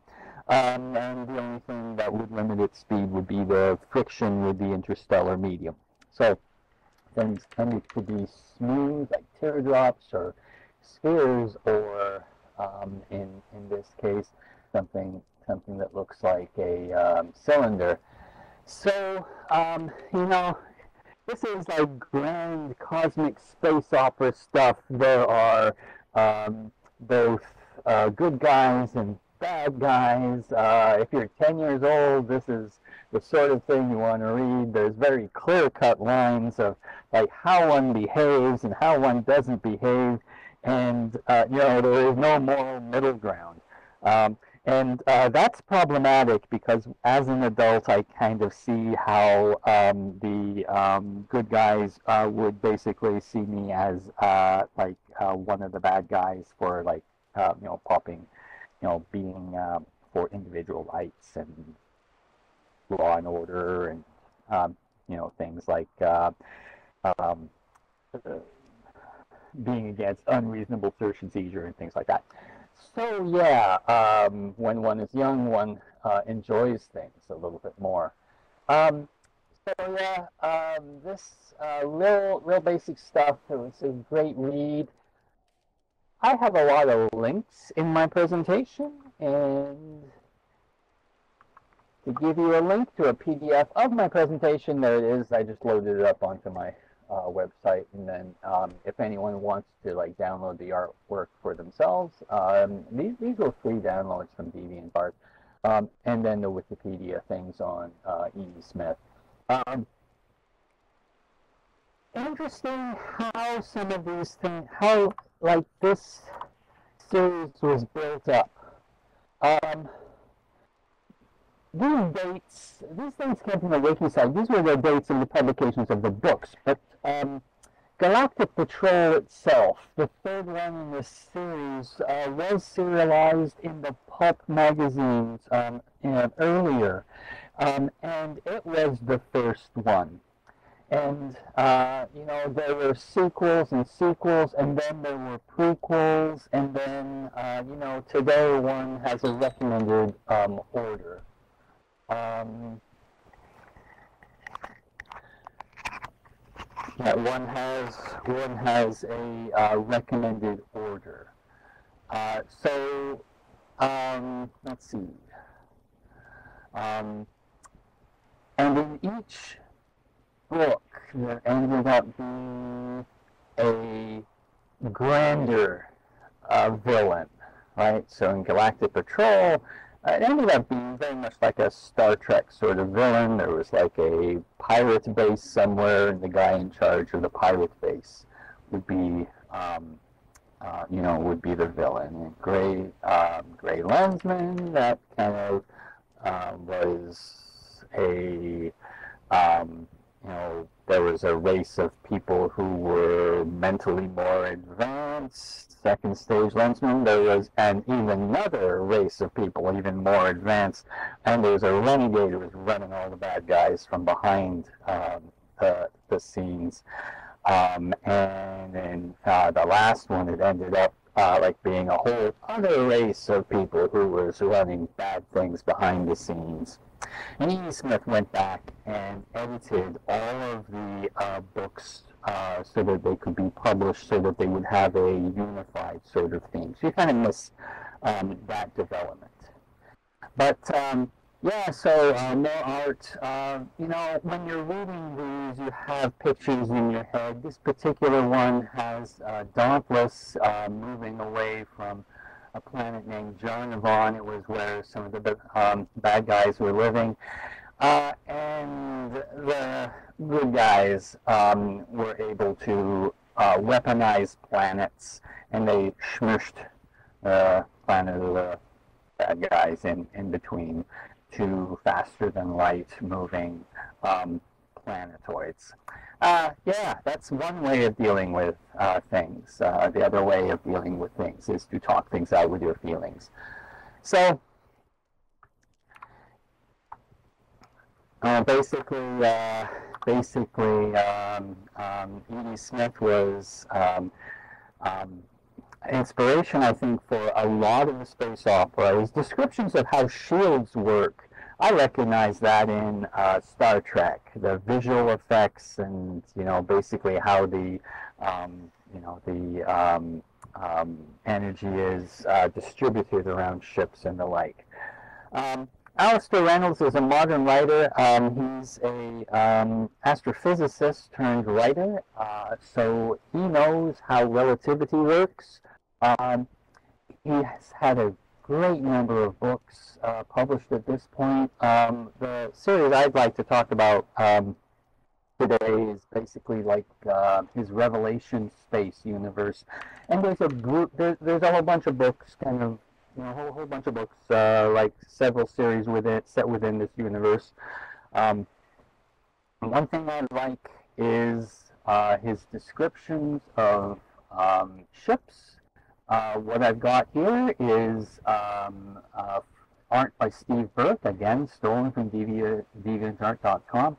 Um, and the only thing that would limit its speed would be the friction with the interstellar medium. So things tended to be smooth, like teardrops or spheres, or um, in in this case, something something that looks like a um, cylinder. So um, you know, this is like grand cosmic space opera stuff. There are um, both uh, good guys and bad guys. Uh, if you're 10 years old, this is the sort of thing you want to read. There's very clear-cut lines of like how one behaves and how one doesn't behave and uh, you know there is no moral middle ground. Um, and uh, that's problematic because as an adult, I kind of see how um, the um, good guys uh, would basically see me as uh, like uh, one of the bad guys for like uh, you know popping, you know, being for individual rights and law and order and um, you know things like uh, um, being against unreasonable search and seizure and things like that. So yeah, um, when one is young, one uh, enjoys things a little bit more. Um, so yeah, um, this uh, real, real basic stuff. It was a great read. I have a lot of links in my presentation, and to give you a link to a PDF of my presentation, there it is. I just loaded it up onto my uh, website, and then um, if anyone wants to like download the artwork for themselves, um, these these were free downloads from DeviantArt, um, and then the Wikipedia things on uh, E.E. Smith. Um, interesting how some of these things, how like this series was built up. Um, these dates, these things came from the wiki site. These were the dates of the publications of the books. But um, Galactic Patrol itself, the third one in this series, uh, was serialized in the pulp magazines um, earlier, um, and it was the first one. And, uh, you know, there were sequels and sequels, and then there were prequels, and then, uh, you know, today one has a recommended um, order. Um, one has one has a uh, recommended order. Uh, so um, let's see. Um, and in each book, there ended up being a grander uh, villain, right? So in Galactic Patrol, it ended up being very much like a Star Trek sort of villain. There was like a pirate base somewhere, and the guy in charge of the pirate base would be, um, uh, you know, would be the villain. And Gray, um, Gray Lensman, that kind of uh, was a, um, you know, there was a race of people who were mentally more advanced second stage lensman. There was an even another race of people, even more advanced, and there was a renegade who was running all the bad guys from behind um, the, the scenes. Um, and then uh, the last one, it ended up uh, like being a whole other race of people who was running bad things behind the scenes. And E. Smith went back and edited all of the uh, books uh, so that they could be published so that they would have a unified sort of thing. So you kind of miss um, that development. But um, yeah, so uh, more art. Uh, you know, when you're reading these, you have pictures in your head. This particular one has uh, Dauntless uh, moving away from a planet named Jarnevon. It was where some of the um, bad guys were living. And the good guys um, were able to uh, weaponize planets, and they smushed the planet of the bad guys in, in between to faster than light moving um, planetoids. Uh, yeah, that's one way of dealing with uh, things. Uh, the other way of dealing with things is to talk things out with your feelings. So Uh, basically, uh, basically, um, um, E.E. Smith was um, um, inspiration, I think, for a lot of the space opera. His descriptions of how shields work, I recognize that in uh, Star Trek, the visual effects, and you know, basically how the, um, you know, the um, energy is uh, distributed around ships and the like. Um, Alastair Reynolds is a modern writer. Um, he's a um, astrophysicist turned writer, uh, so he knows how relativity works. Um, he has had a great number of books uh, published at this point. Um, the series I'd like to talk about um, today is basically like uh, his Revelation space universe, and there's a there's a whole bunch of books, kind of you know, a whole, whole bunch of books, uh, like several series within set within this universe. Um, one thing I like is uh, his descriptions of um, ships. Uh, what I've got here is um, uh, art by Steve Burke, again stolen from Deviant, DeviantArt.com.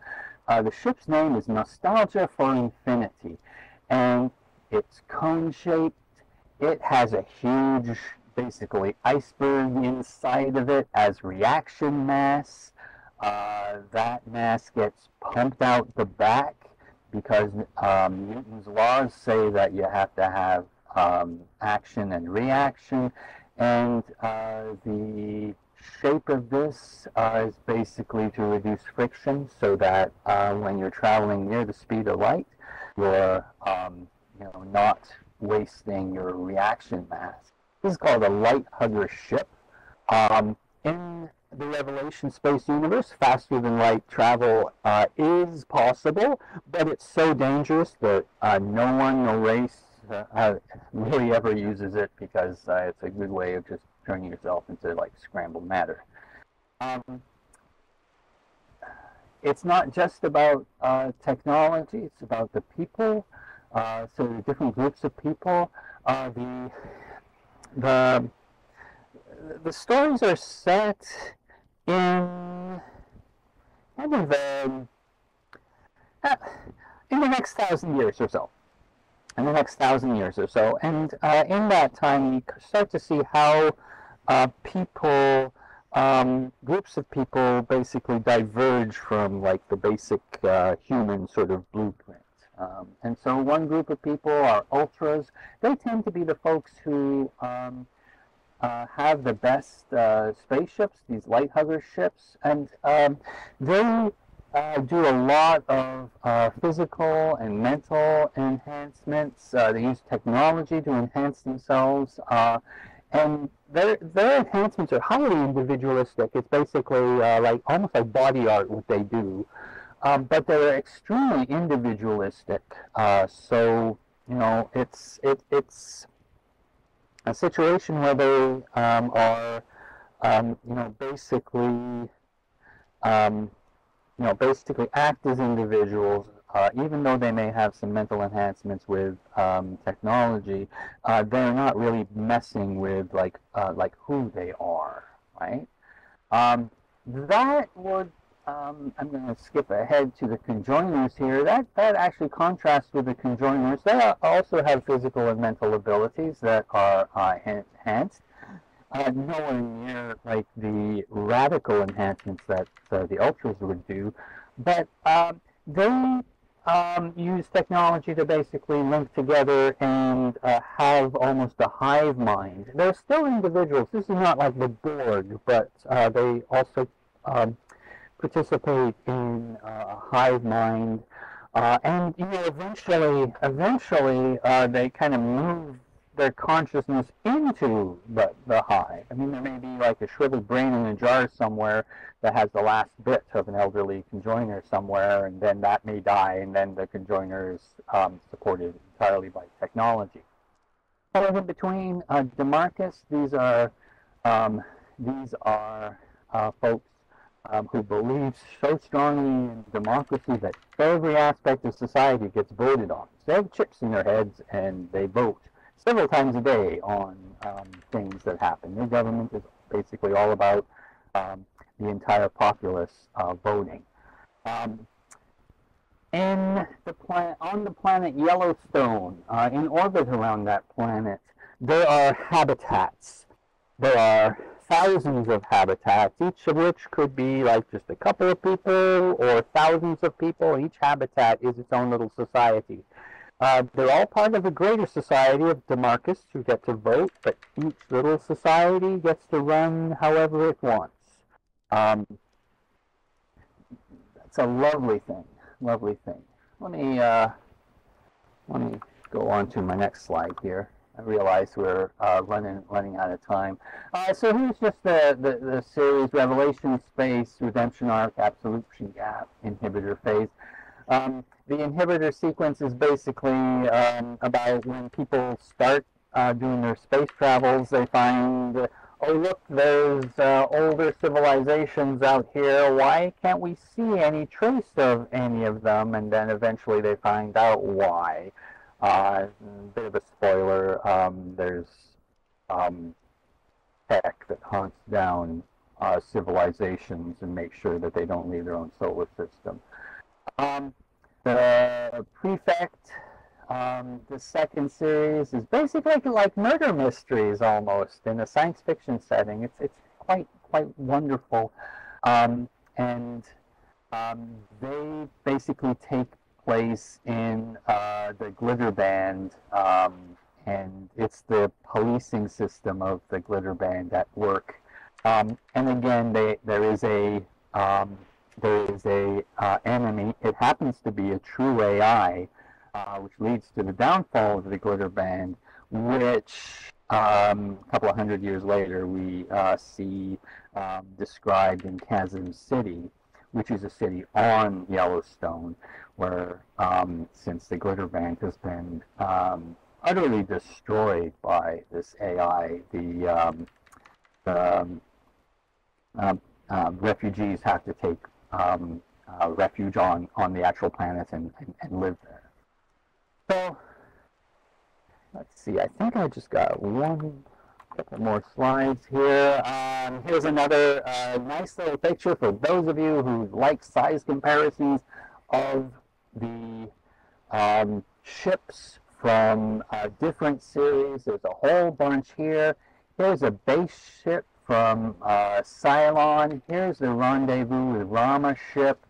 Uh, the ship's name is Nostalgia for Infinity, and it's cone-shaped. It has a huge, basically, iceberg inside of it as reaction mass. Uh, that mass gets pumped out the back because um, Newton's laws say that you have to have um, action and reaction, and uh, the shape of this uh, is basically to reduce friction so that uh, when you're traveling near the speed of light, you're um, you know, not wasting your reaction mass. This is called a light hugger ship. Um, in the Revelation space universe, faster than light travel uh, is possible, but it's so dangerous that uh, no one, no race, uh, really ever uses it because uh, it's a good way of just turning yourself into like scrambled matter. Um, it's not just about uh, technology; it's about the people. Uh, so the different groups of people. The the the stories are set in kind of um, uh, in the next thousand years or so in the next thousand years or so. And uh, in that time, you start to see how uh, people, um, groups of people basically diverge from like the basic uh, human sort of blueprint. Um, and so one group of people are ultras. They tend to be the folks who um, uh, have the best uh, spaceships, these light hugger ships, and um, they uh, do a lot of uh, physical and mental enhancements. Uh, they use technology to enhance themselves, uh, and their their enhancements are highly individualistic. It's basically like almost like body art what they do, um, but they're extremely individualistic. Uh, so you know, it's it it's a situation where they um, are um, you know basically. Um, you know, basically act as individuals, uh, even though they may have some mental enhancements with um, technology, uh, they're not really messing with like uh, like who they are, right? Um, that would um, I'm going to skip ahead to the conjoiners here. That that actually contrasts with the conjoiners. They also have physical and mental abilities that are uh, enhanced uh, nowhere near like the radical enhancements that uh, the ultras would do, but um, they um, use technology to basically link together and uh, have almost a hive mind. They're still individuals. This is not like the Borg, but uh, they also um, participate in uh, a hive mind. Uh, and you know, eventually, eventually, they kind of move their consciousness into the, the hive. I mean, there may be like a shriveled brain in a jar somewhere that has the last bit of an elderly conjoiner somewhere, and then that may die, and then the conjoiner is um, supported entirely by technology. However, between uh, Demarchists, these are um, these are uh, folks um, who believe so strongly in democracy that every aspect of society gets voted on. So they have chips in their heads and they vote several times a day on um, things that happen. Their government is basically all about um, the entire populace uh, voting. Um, the on the planet Yellowstone, uh, in orbit around that planet, there are habitats. There are thousands of habitats, each of which could be like just a couple of people or thousands of people. Each habitat is its own little society. Uh, they're all part of a greater society of Demarchists who get to vote, but each little society gets to run however it wants. Um, that's a lovely thing, lovely thing. Let me uh, let me go on to my next slide here. I realize we're uh, running running out of time. Uh, so here's just the, the, the series Revelation Space Redemption Ark Absolution Gap Inhibitor Phase. Um, the inhibitor sequence is basically um, about when people start uh, doing their space travels, they find, oh look, there's uh, older civilizations out here. Why can't we see any trace of any of them? And then eventually they find out why. Uh, bit of a spoiler. Um, there's um, tech that hunts down uh, civilizations and makes sure that they don't leave their own solar system. Um, the prefect, um, the second series is basically like, like murder mysteries almost in a science fiction setting. It's it's quite quite wonderful, um, and um, they basically take place in uh, the glitter band, um, and it's the policing system of the glitter band at work. Um, and again, they, there is a um, there is a uh, enemy. It happens to be a true AI, uh, which leads to the downfall of the glitter band, which um, a couple of hundred years later we uh, see um, described in Chasm City, which is a city on Yellowstone, where um, since the glitter band has been um, utterly destroyed by this AI, the um, um, uh, uh, refugees have to take uh, refuge on, on the actual planet and, and, and, live there. So, let's see, I think I just got one couple more slides here. Um, here's another uh, nice little picture for those of you who like size comparisons of the um, ships from uh, different series. There's a whole bunch here. Here's a base ship from uh, Cylon. Here's the rendezvous with Rama ship.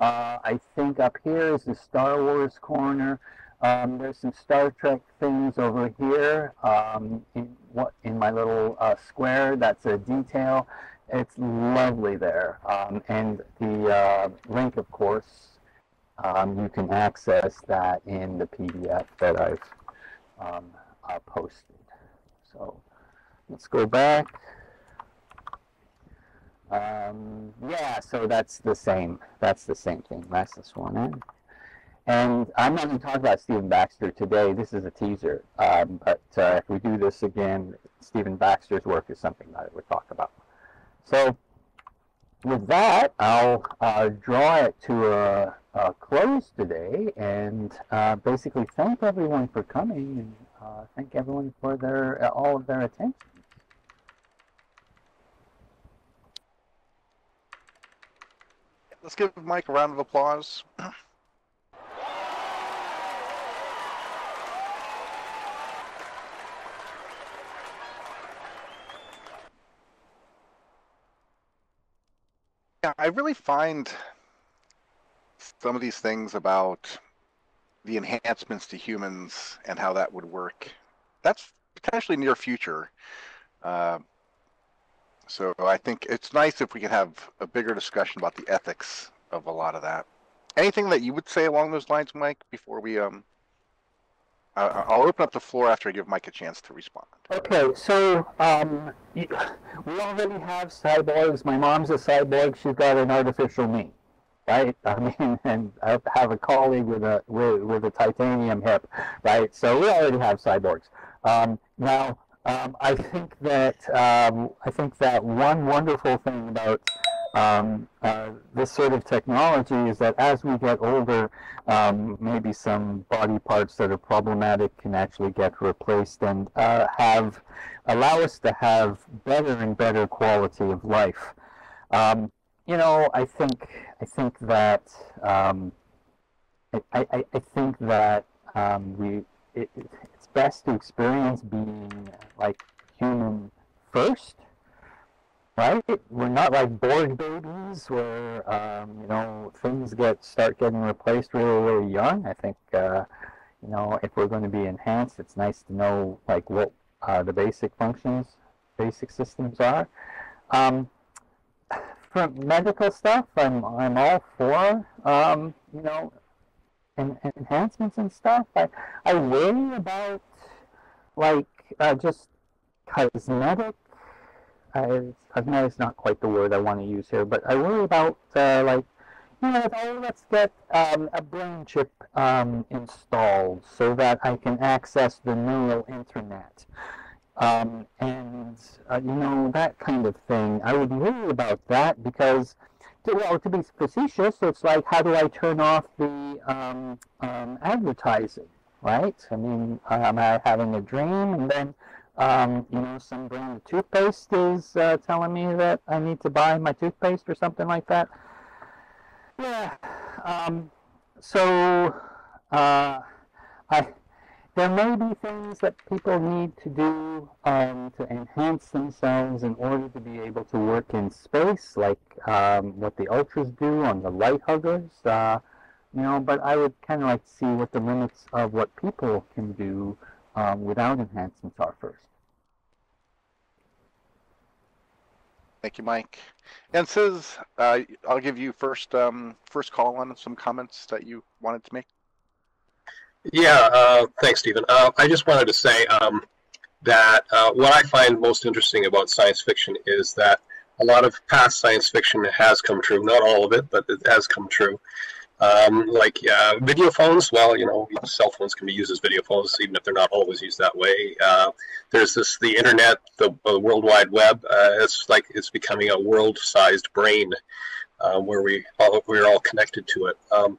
Uh, I think up here is the Star Wars corner. Um, there's some Star Trek things over here um, in, what, in my little uh, square. That's a detail. It's lovely there. Um, and the uh, link, of course, um, you can access that in the PDF that I've um, uh, posted. So let's go back. Um, yeah, so that's the same. That's the same thing. That's this one in. And I'm not going to talk about Stephen Baxter today. This is a teaser. Um, but uh, if we do this again, Stephen Baxter's work is something that would talk about. So with that, I'll uh, draw it to a, a, close today and uh, basically thank everyone for coming and uh, thank everyone for their all of their attention. Let's give Mike a round of applause. yeah, I really find some of these things about the enhancements to humans and how that would work. That's potentially near future. Uh, so I think it's nice if we can have a bigger discussion about the ethics of a lot of that. Anything that you would say along those lines, Mike, before we um I'll open up the floor after I give Mike a chance to respond. Okay, so um, we already have cyborgs. My mom's a cyborg. She's got an artificial knee, right? I mean, and I have a colleague with a with, with a titanium hip, right? So we already have cyborgs. Um, now, um, I think that um, I think that one wonderful thing about um, uh, this sort of technology is that as we get older, um, maybe some body parts that are problematic can actually get replaced and uh, have allow us to have better and better quality of life. Um, you know, I think I think that um, I, I, I think that um, we it, best to experience being like human first, right? We're not like Borg babies where um, you know things get start getting replaced really really young. I think uh, you know if we're going to be enhanced, it's nice to know like what uh, the basic functions, basic systems are. Um, for medical stuff, I'm I'm all for um, you know and, enhancements and stuff. I, I worry about like uh, just cosmetic. Uh, cosmetic is not quite the word I want to use here, but I worry about uh, like you know, let's get um, a brain chip um, installed so that I can access the neural internet. Um, and, uh, you know, that kind of thing. I would worry about that because, to, well, to be facetious, it's like, how do I turn off the um, um, advertising, right? I mean, am I having a dream and then um, you know, some brand of toothpaste is uh, telling me that I need to buy my toothpaste or something like that. Yeah. Um, so, uh, I, there may be things that people need to do um, to enhance themselves in order to be able to work in space, like um, what the ultras do on the light huggers. Uh, you know, but I would kind of like to see what the limits of what people can do um, without enhancements are first. Thank you, Mike. And Sis, uh, I'll give you first um, first call on some comments that you wanted to make. Yeah, uh, thanks, Stephen. Uh, I just wanted to say um, that uh, what I find most interesting about science fiction is that a lot of past science fiction has come true. Not all of it, but it has come true. Um, like uh, video phones, well, you know, cell phones can be used as video phones, even if they're not always used that way. Uh, there's this, the internet, the, the World Wide Web. Uh, it's like it's becoming a world-sized brain, uh, where we all, we're all connected to it. Um,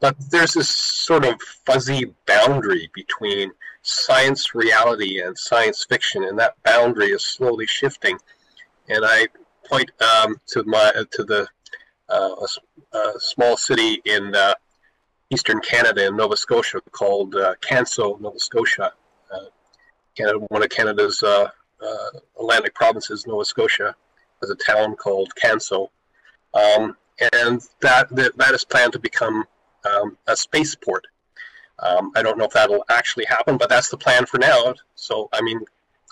but there's this sort of fuzzy boundary between science reality and science fiction, and that boundary is slowly shifting. And I point um, to my to the uh, a, a, small city in uh, eastern Canada in Nova Scotia called uh, Canso, Nova Scotia. Canada, one of Canada's Atlantic provinces, Nova Scotia, has a town called Canso. Um, and that, that, that is planned to become um, a spaceport. Um, I don't know if that'll actually happen, but that's the plan for now. So, I mean,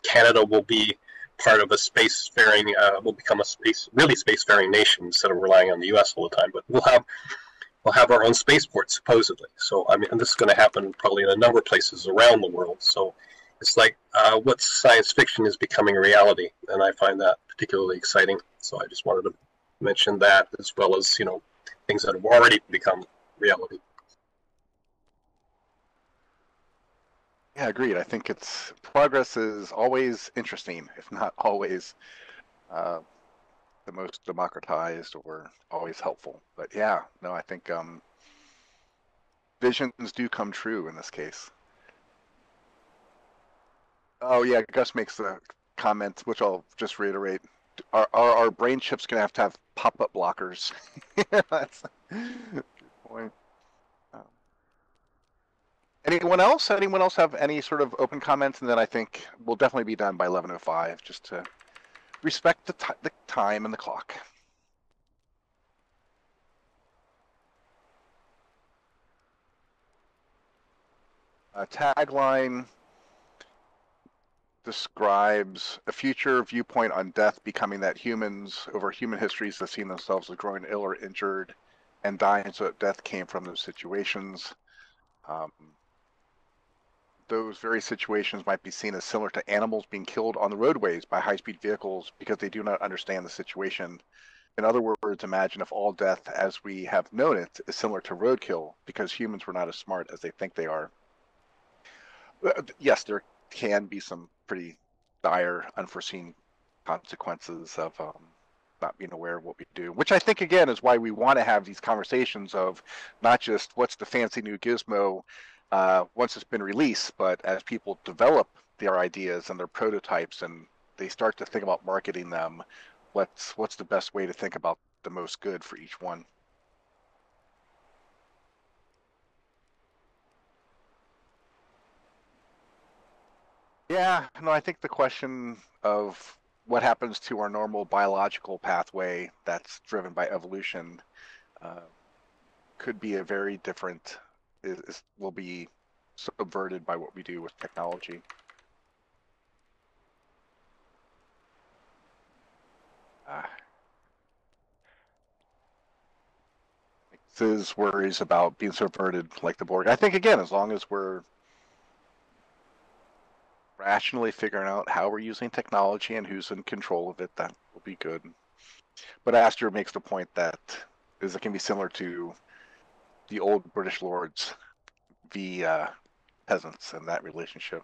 Canada will be part of a spacefaring, uh, we'll become a space, really spacefaring nation instead of relying on the U.S. all the time. But we'll have we'll have our own spaceport supposedly. So I mean, this is going to happen probably in a number of places around the world. So it's like uh, what science fiction is becoming reality, and I find that particularly exciting. So I just wanted to mention that as well as you know things that have already become reality. Yeah, agreed. I think it's progress is always interesting, if not always uh, the most democratized or always helpful. But yeah, no, I think um, visions do come true in this case. Oh yeah, Gus makes the comment, which I'll just reiterate. Are, are our brain chips to have to have pop-up blockers? That's good point. Anyone else? Anyone else have any sort of open comments? And then I think we'll definitely be done by 11:05, just to respect the, the time and the clock. A tagline describes a future viewpoint on death becoming that humans over human histories have seen themselves as growing ill or injured and dying so that death came from those situations. Um, those very situations might be seen as similar to animals being killed on the roadways by high speed vehicles because they do not understand the situation. In other words, imagine if all death as we have known it is similar to roadkill because humans were not as smart as they think they are. Uh, yes, there can be some pretty dire, unforeseen consequences of um, not being aware of what we do, which I think again is why we want to have these conversations of not just what's the fancy new gizmo uh, once it's been released, but as people develop their ideas and their prototypes and they start to think about marketing them, what's what's the best way to think about the most good for each one? Yeah, no, I think the question of what happens to our normal biological pathway that's driven by evolution uh, could be a very different is, is will be subverted by what we do with technology. Uh, his worries about being subverted like the Borg. I think again, as long as we're rationally figuring out how we're using technology and who's in control of it, that will be good. But Aster makes the point that is it can be similar to the old British lords v uh, peasants and that relationship.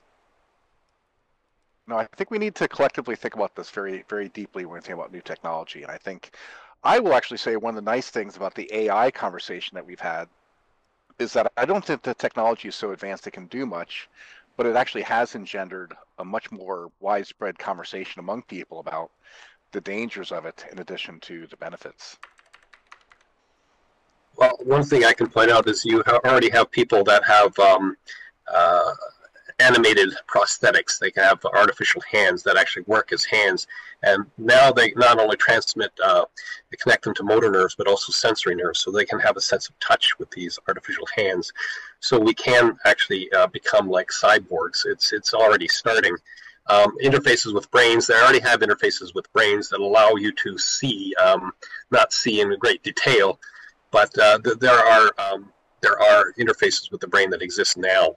No, I think we need to collectively think about this very, very deeply when we think about new technology. And I think I will actually say one of the nice things about the AI conversation that we've had is that I don't think the technology is so advanced it can do much, but it actually has engendered a much more widespread conversation among people about the dangers of it in addition to the benefits. Well, one thing I can point out is you already have people that have um, uh, animated prosthetics. They can have artificial hands that actually work as hands. And now they not only transmit, uh, they connect them to motor nerves, but also sensory nerves. So they can have a sense of touch with these artificial hands. So we can actually uh, become like cyborgs. It's, it's already starting. Um, interfaces with brains, they already have interfaces with brains that allow you to see, um, not see in great detail, but uh, th there are um, there are interfaces with the brain that exist now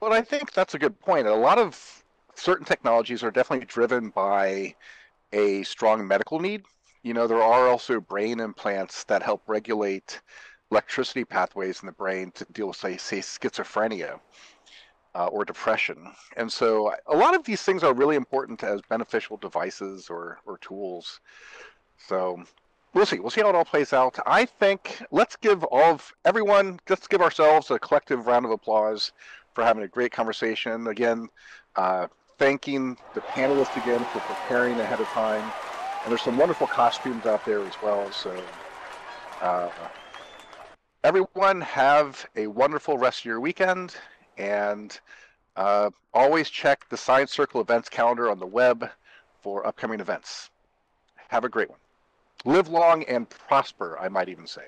well, I think that's a good point. A lot of certain technologies are definitely driven by a strong medical need. You know, there are also brain implants that help regulate electricity pathways in the brain to deal with, say, say schizophrenia uh, or depression. And so a lot of these things are really important as beneficial devices or, or tools. So we'll see. We'll see how it all plays out. I think let's give all of everyone, let's give ourselves a collective round of applause for having a great conversation. Again, uh, thanking the panelists again for preparing ahead of time. And there's some wonderful costumes out there as well. So, uh, everyone, have a wonderful rest of your weekend. And uh, always check the Science Circle events calendar on the web for upcoming events. Have a great one. Live long and prosper, I might even say.